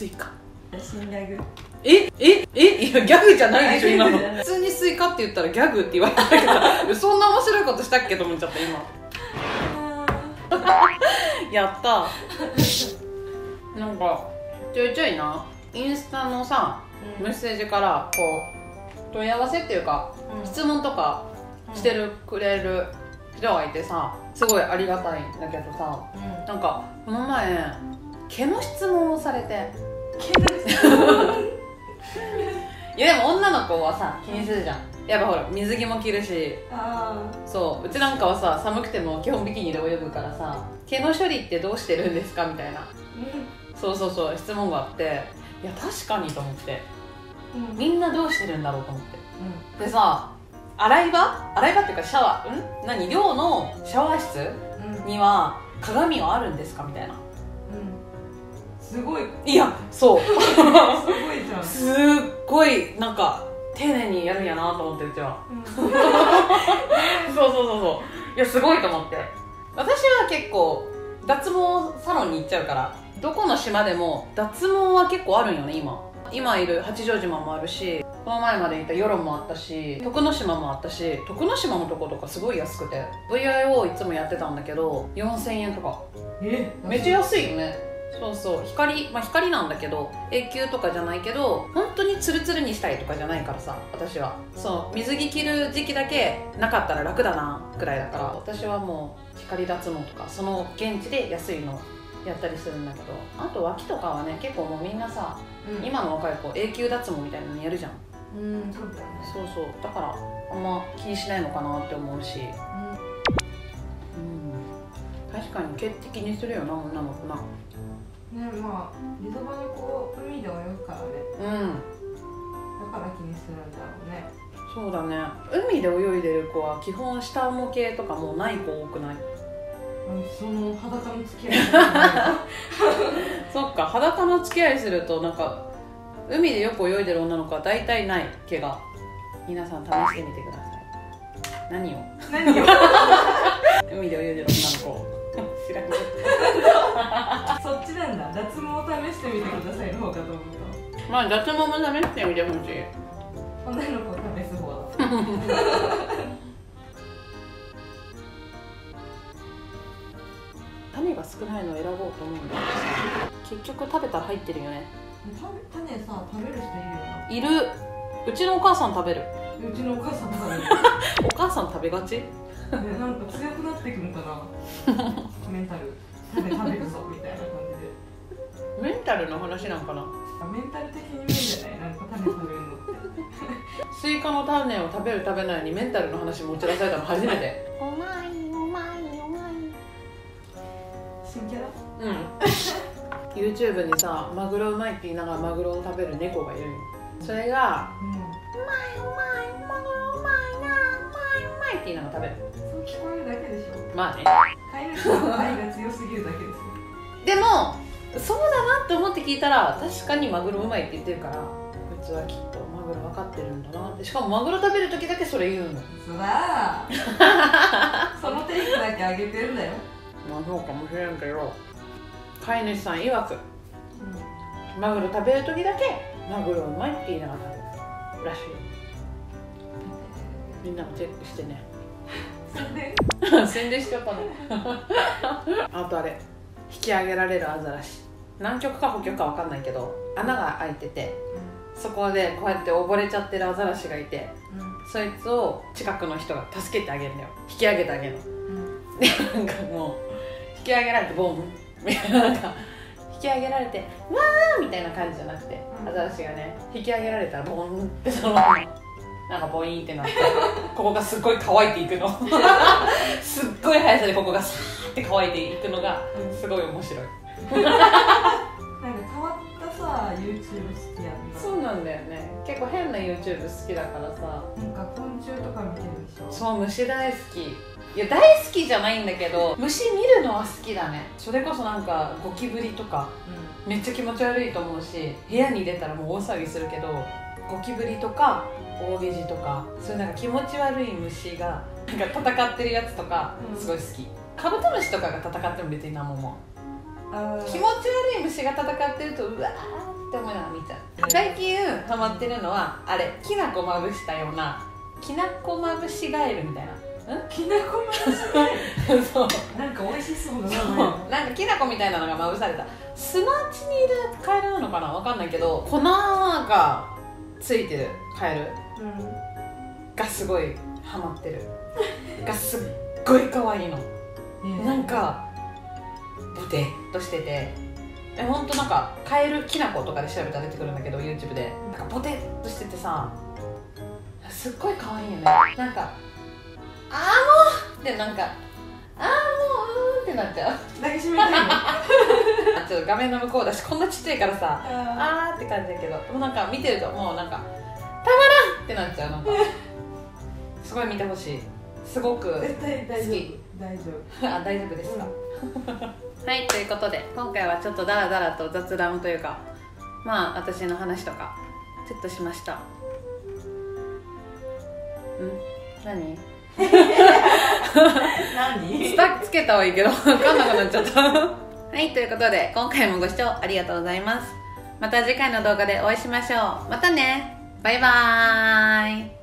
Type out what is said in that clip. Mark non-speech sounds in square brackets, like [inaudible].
スイカ。えええいやギャグじゃないでしょ今の。普通にスイカって言ったらギャグって言われたけどそんな面白いことしたっけと思っちゃった今。やった。[laughs] なんかちょいちょいなインスタのさうん。メッセージからこう問い合わせっていうか質問とかしてるくれる人がいてさすごいありがたいんだけどさうん。なんかこの前毛の質問をされて [laughs] いやでも女の子はさ気にするじゃん。やっぱほら水着も着るし。あそう。うちなんかはさ寒くても基本ビキニで泳ぐからさ毛の処理ってどうしてるんですかみたいな。そうそうそう質問があっていや確かにと思って。うん。みんなどうしてるんだろうと思って。でさ洗い場？洗い場っていうかシャワー？ん？何？寮のシャワー室うん。うんには鏡はあるんですかみたいなすごい。いやそう。すごいじゃん。すっごいなんか丁寧にやるんやなと思ってうちは。[laughs] そうそうそうそう。いやすごいと思って。私は結構脱毛サロンに行っちゃうからどこの島でも脱毛は結構あるんよね今。今いる八丈島もあるしこの前までいた与論もあったし徳之島もあったし徳之島のとことかすごい安くて VIO いつもやってたんだけど4000円とか。え？めっちゃ安いよねそうそう。光まあ光なんだけど永久とかじゃないけど本当にツルツルにしたいとかじゃないからさ私は。そう水着着る時期だけなかったら楽だなくらいだから。私はもう光脱毛とかその現地で安いのやったりするんだけど。あと脇とかはね結構もうみんなさうん。今の若い子永久脱毛みたいなのやるじゃん。うんそうだよね。そうそう。だからあんま気にしないのかなって思うし。うん。確かに毛って気にするよな女の子なねまあリゾバにこう海で泳ぐからね。うん。だから気にするんだろうね。そうだね。海で泳いでる子は基本下も系とかもうない子多くない？うんその裸の付き合い。が [laughs] そっか。裸の付き合いするとなんか海でよく泳いでる女の子は大体ない毛が。皆さん試してみてください。何を？何よ [laughs] 海で泳いでる女の子そっちなんだ。脱毛を試してみてくださいの方かと思うどまあ脱毛も試してみてほしい。と女の子を試す方だ。[laughs] 種が少ないのを選ぼうと思うんだけどさ。結局食べたら入ってるよね。種種さ食べる人いるよな。いる。うちのお母さん食べる。うちのお母さん食べる。[laughs] お母さん食べがち？ねなんか強くなっていくのかな。[laughs] メンタル食べ食べるぞみたいな感じで。メンタルの話なんかな？あメンタル的に見えるんじゃないなんか種食べるのって。[laughs] スイカの種を食べる食べないにメンタルの話持ち出されたの初めて。うまいうまいうまい新キャラ？うん。YouTube にさマグロうまいって言いながらマグロを食べる猫がいるの。それがうん。うまいうまいマグロうまいなうまいうまいって言いながら食べる聞こえるだけでしょ。まあね。飼い主さんの愛が強すぎるだけですよ。でもそうだなって思って聞いたら確かにマグロうまいって言ってるからこいつはきっとマグロ分かってるんだなって。しかもマグロ食べる時だけそれ言うの。嘘だー。[laughs] そのテイクだけ上げてるんだよ、まあそうかもしれんけど飼い主さん曰くマグロ食べる時だけマグロうまいって言いながら食べるらしいよ。みんなもチェックしてね宣伝しちゃったのあとあれ。引き上げられるアザラシ。南極か北極か分かんないけど穴が開いててそこでこうやって溺れちゃってるアザラシがいてそいつを近くの人が助けてあげるんだよ。引き上げてあげるの。でなんかもう引き上げられてボンみたいななんか引き上げられて「わー!」みたいな感じじゃなくてうん。アザラシがね引き上げられたらボンってそのままなんかボイーンってなってここがすっごい乾いていくの。[laughs] すっごい速さでここがさーって乾いていくのがすごい面白い。なんか変わったさ YouTube 好きやんなそうなんだよね。結構変な YouTube 好きだからさ。なんか昆虫とか見てるでしょ。そう虫大好き。いや大好きじゃないんだけど虫見るのは好きだね。それこそなんかゴキブリとかめっちゃ気持ち悪いと思うし部屋に出たらもう大騒ぎするけどゴキブリとかオオゲジとかそういうなんか気持ち悪い虫がなんか戦ってるやつとかうん。すごい好き、カブトムシとかが戦っても別に何も思うあ気持ち悪い虫が戦ってるとうわーって思いながら見ちゃう。最近ハマってるのはあれきな粉まぶしたようなきな粉まぶしガエルみたいな。きなこまぶし [laughs] そう。なんか美味しそうななんかきな粉みたいなのがまぶされた。砂地にいるカエルなのかな？わかんないけど粉がついてる。カエルうん。がすごいハマってる。がすっごい可愛いの。なんかボテッとしてて。えほんとなんかカエルきな粉とかで調べたら出てくるんだけど YouTube で。なんかボテッとしててさすっごい可愛いよね。なんかあーもうってなんかあーもううーんってなっちゃう。抱きしめてるの？[laughs] あちょっと画面の向こうだしこんなちっちゃいからさああーって感じだけどもうなんか見てるともうなんかたまらんってなっちゃうなんか。[laughs] すごい見てほしい。すごくー絶対大丈夫。大丈 [laughs] あ大丈夫ですか、夫はいということで今回はちょっとダラダラと雑談というかまあ私の話とかちょっとしました。ん？何？何？スタックつけたはいいけど分かんなくなっちゃった。[laughs] はいということで今回もご視聴ありがとうございます。また次回の動画でお会いしましょう。またね。バイバーイ